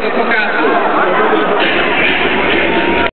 Pedro Cocá.